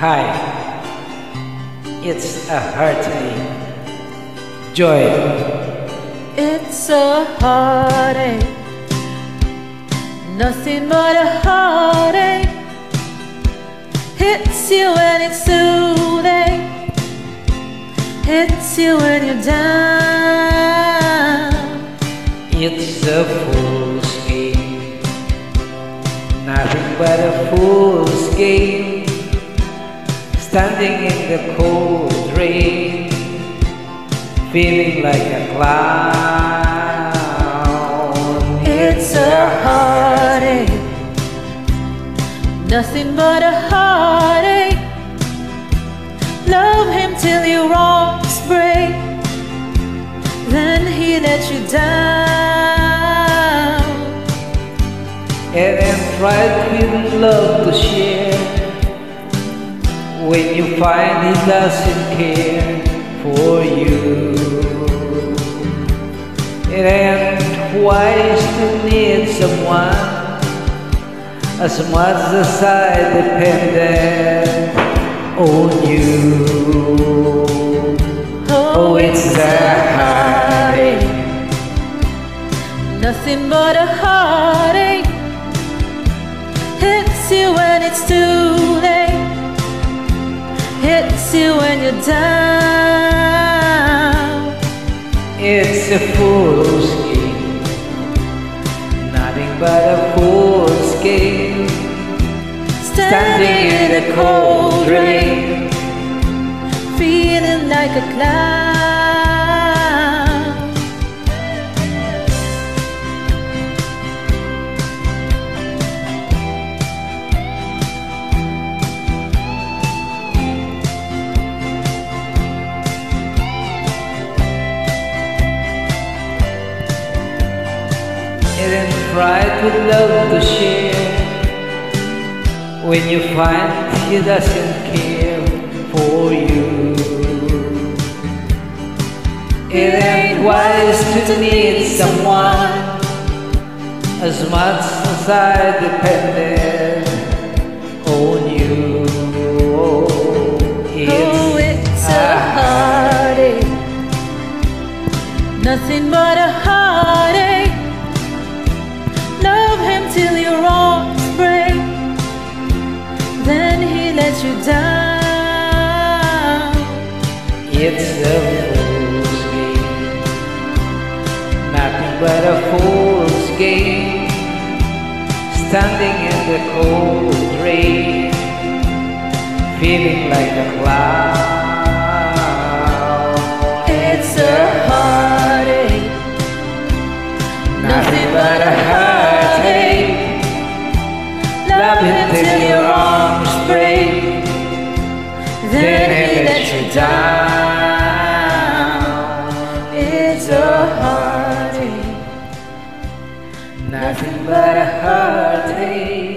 Hi, it's a heartache. Joy. It's a heartache, nothing but a heartache. Hits you when it's late, hits you when you're down. It's a fool's game. Nothing but a fool's game. Standing in the cold rain, feeling like a clown. It's a heartache, nothing but a heartache. Love him till your arms break, then he lets you down. And then right with love to share. You find he doesn't care for you. It ain't twice to need someone as much as I depended on you. Oh, oh it's a heartache. Nothing but a heartache hits you when it's hits you when you're down. It's a fool's game, nothing but a fool's game. Standing in the cold rain, feeling like a clown. Ain't right with love to share. When you find he doesn't care for you. It ain't wise to need someone as much as I depended on you. Oh, it's a heartache, nothing but a It's a fool's game, nothing but a fool's game. Standing in the cold rain, feeling like a clown. It's a heartache, nothing but a heartache. Love till your arms break, then he lets you down. But a heartache.